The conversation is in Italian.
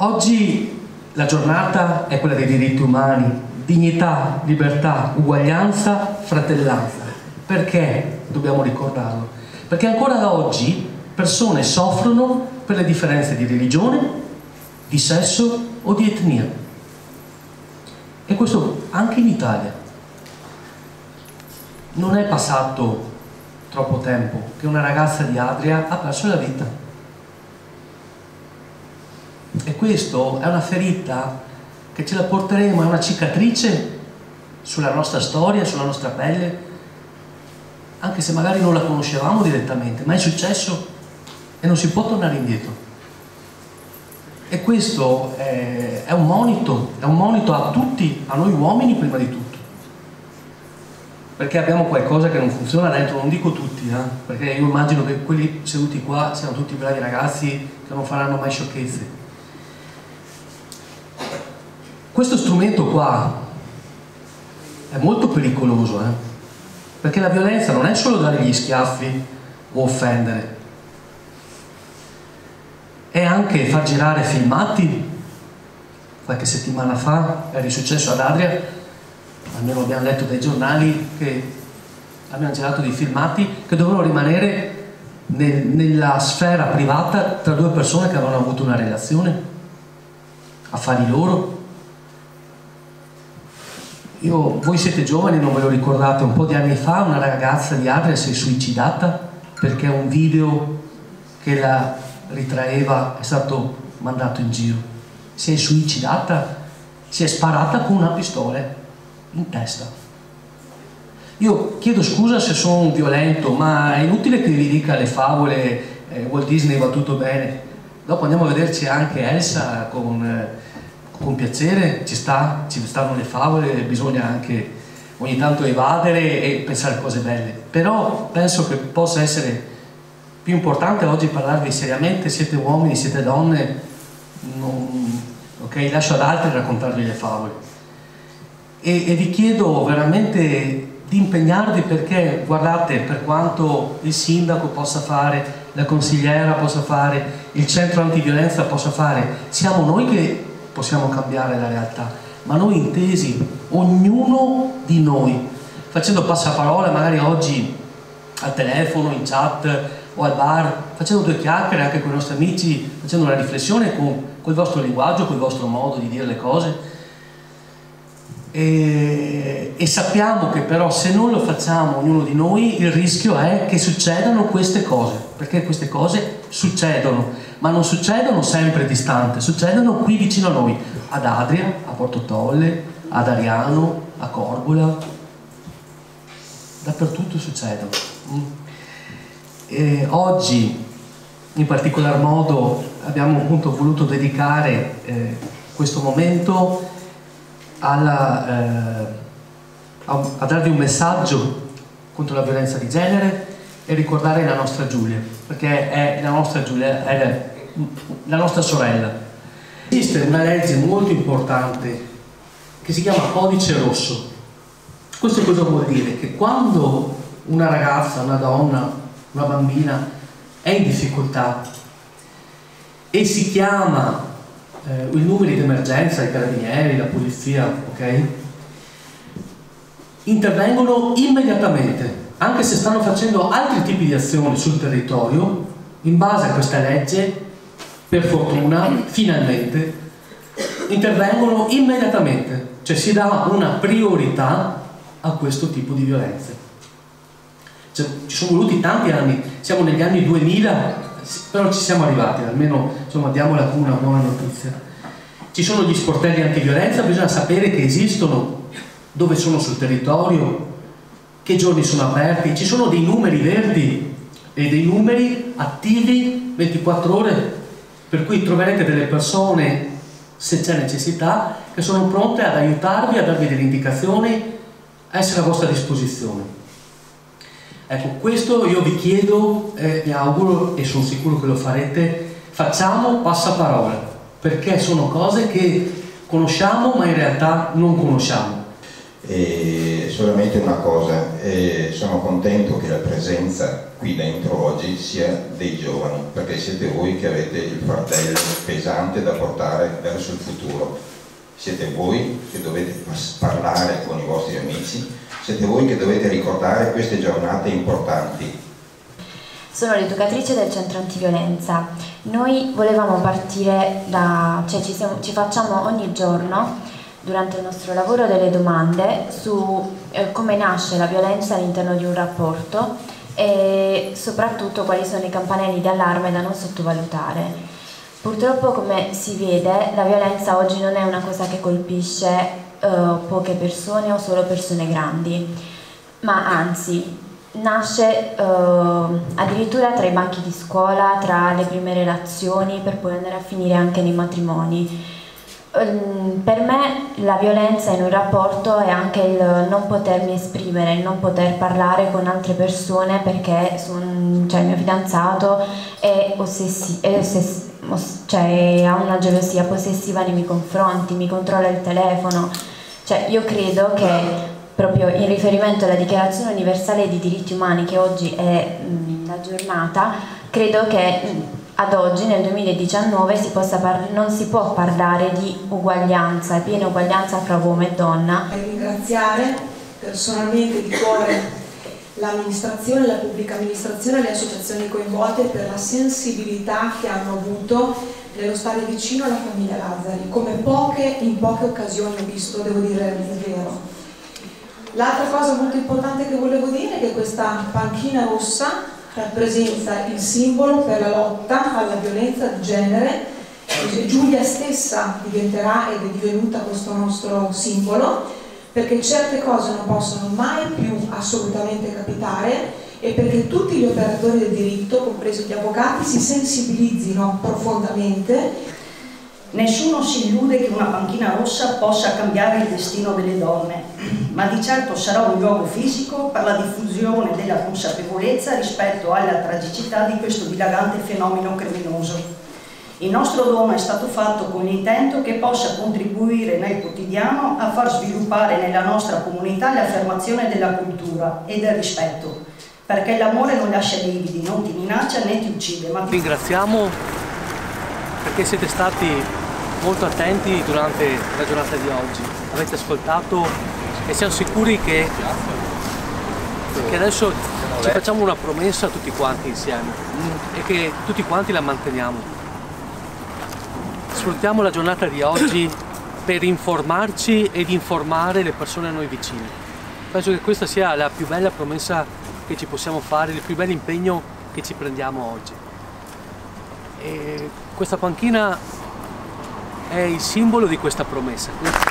Oggi la giornata è quella dei diritti umani, dignità, libertà, uguaglianza, fratellanza. Perché dobbiamo ricordarlo? Perché ancora oggi persone soffrono per le differenze di religione, di sesso o di etnia. E questo anche in Italia. Non è passato troppo tempo che una ragazza di Adria ha perso la vita. E questo è una ferita che ce la porteremo, è una cicatrice sulla nostra storia, sulla nostra pelle, anche se magari non la conoscevamo direttamente, ma è successo e non si può tornare indietro. E questo è, è, un monito, è un monito a tutti, a noi uomini prima di tutto. Perché abbiamo qualcosa che non funziona dentro, non dico tutti, eh? perché io immagino che quelli seduti qua siano tutti bravi ragazzi che non faranno mai sciocchezze. Questo strumento qua è molto pericoloso, eh? perché la violenza non è solo dare gli schiaffi o offendere, è anche far girare filmati. Qualche settimana fa è risuccesso ad Adria, almeno abbiamo letto dai giornali che abbiamo girato dei filmati che dovevano rimanere nel, nella sfera privata tra due persone che avevano avuto una relazione, affari loro. Io, voi siete giovani, non ve lo ricordate, un po' di anni fa una ragazza di Adria si è suicidata perché un video che la ritraeva è stato mandato in giro. Si è suicidata, si è sparata con una pistola in testa. Io chiedo scusa se sono violento, ma è inutile che vi dica le favole, eh, Walt Disney va tutto bene. Dopo andiamo a vederci anche Elsa con, eh, con piacere, ci, sta, ci stanno le favole, bisogna anche ogni tanto evadere e pensare cose belle. Però penso che possa essere più importante oggi parlarvi seriamente, siete uomini, siete donne, non, ok, lascio ad altri raccontarvi le favole. E, e vi chiedo veramente di impegnarvi perché, guardate, per quanto il sindaco possa fare, la consigliera possa fare, il centro antiviolenza possa fare, siamo noi che possiamo cambiare la realtà, ma noi intesi, ognuno di noi, facendo passaparola magari oggi al telefono, in chat, o al bar, facendo due chiacchiere anche con i nostri amici, facendo una riflessione con, il vostro linguaggio, con il vostro modo di dire le cose. E, e, sappiamo che però se non lo facciamo ognuno di noi il rischio è che succedano queste cose, perché queste cose succedono, ma non succedono sempre distante, succedono qui vicino a noi, ad Adria, a Porto Tolle, ad Ariano, a Corbola, dappertutto succedono. Mm. Eh, oggi in particolar modo abbiamo appunto voluto dedicare eh, questo momento alla, eh, a, a, darvi un messaggio contro la violenza di genere e ricordare la nostra Giulia, perché è la nostra Giulia, è la nostra sorella. Esiste una legge molto importante che si chiama Codice Rosso. Questo cosa vuol dire? Che quando una ragazza, una donna, una bambina è in difficoltà e si chiama eh, i numeri di emergenza, i carabinieri, la polizia, ok? Intervengono immediatamente, anche se stanno facendo altri tipi di azioni sul territorio, in base a questa legge, per fortuna, finalmente, intervengono immediatamente, cioè si dà una priorità a questo tipo di violenze. Cioè, ci sono voluti tanti anni, siamo negli anni 2000, però ci siamo arrivati, almeno insomma, diamola come una buona notizia. Ci sono gli sportelli antiviolenza, bisogna sapere che esistono, dove sono sul territorio, che giorni sono aperti, ci sono dei numeri verdi e dei numeri attivi 24 ore, per cui troverete delle persone, se c'è necessità, che sono pronte ad aiutarvi, a darvi delle indicazioni, a essere a vostra disposizione. Ecco, questo io vi chiedo, eh, mi auguro e sono sicuro che lo farete, facciamo passaparola, perché sono cose che conosciamo ma in realtà non conosciamo. E solamente una cosa, eh, sono contento che la presenza qui dentro oggi sia dei giovani, perché siete voi che avete il fardello pesante da portare verso il futuro. Siete voi che dovete parlare con i vostri amici, siete voi che dovete ricordare queste giornate importanti. Sono l'educatrice del centro antiviolenza. Noi volevamo partire da, cioè ci, siamo, ci facciamo ogni giorno durante il nostro lavoro delle domande su eh, come nasce la violenza all'interno di un rapporto e soprattutto quali sono i campanelli d'allarme da non sottovalutare. Purtroppo come si vede la violenza oggi non è una cosa che colpisce eh, poche persone o solo persone grandi, ma anzi nasce eh, addirittura tra i banchi di scuola, tra le prime relazioni per poi andare a finire anche nei matrimoni. Ehm, per me la violenza in un rapporto è anche il non potermi esprimere, il non poter parlare con altre persone perché son, cioè, il mio fidanzato è, ossessi, è ossessi, cioè, ha una gelosia possessiva nei miei confronti, mi controlla il telefono. Cioè, io credo che proprio in riferimento alla Dichiarazione universale dei diritti umani che oggi è mh, la giornata, credo che mh, ad oggi, nel 2019, si non si può parlare di uguaglianza, piena uguaglianza fra uomo e donna. E ringraziare personalmente di cuore l'amministrazione, la pubblica amministrazione e le associazioni coinvolte per la sensibilità che hanno avuto nello stare vicino alla famiglia Lazzari, come poche, in poche occasioni ho visto, devo dire il vero. L'altra cosa molto importante che volevo dire è che questa panchina rossa rappresenta il simbolo per la lotta alla violenza di genere Giulia stessa diventerà ed è divenuta questo nostro simbolo perché certe cose non possono mai più assolutamente capitare e perché tutti gli operatori del diritto, compresi gli avvocati, si sensibilizzino profondamente Nessuno si illude che una panchina rossa possa cambiare il destino delle donne, ma di certo sarà un luogo fisico per la diffusione della consapevolezza rispetto alla tragicità di questo dilagante fenomeno criminoso. Il nostro dono è stato fatto con l'intento che possa contribuire nel quotidiano a far sviluppare nella nostra comunità l'affermazione della cultura e del rispetto, perché l'amore non lascia lividi, non ti minaccia né ti uccide. Ma... Ringraziamo perché siete stati molto attenti durante la giornata di oggi, avete ascoltato e siamo sicuri che, che adesso ci facciamo una promessa tutti quanti insieme e che tutti quanti la manteniamo. Sfruttiamo la giornata di oggi per informarci ed informare le persone a noi vicine. Penso che questa sia la più bella promessa che ci possiamo fare, il più bello impegno che ci prendiamo oggi. E questa panchina è il simbolo di questa promessa.